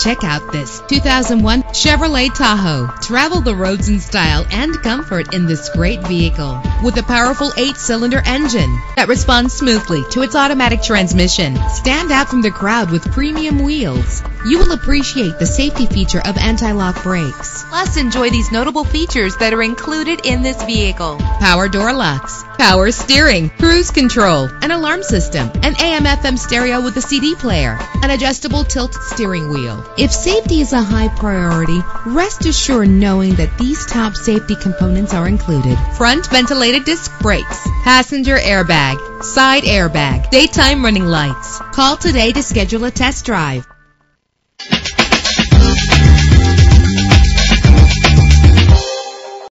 Check out this 2001 Chevrolet Tahoe. Travel the roads in style and comfort in this great vehicle. With a powerful eight-cylinder engine that responds smoothly to its automatic transmission. Stand out from the crowd with premium wheels. You will appreciate the safety feature of anti-lock brakes. Plus, enjoy these notable features that are included in this vehicle. Power door locks, power steering, cruise control, an alarm system, an AM FM stereo with a CD player, an adjustable tilt steering wheel. If safety is a high priority, rest assured knowing that these top safety components are included. Front ventilated disc brakes, passenger airbag, side airbag, daytime running lights. Call today to schedule a test drive.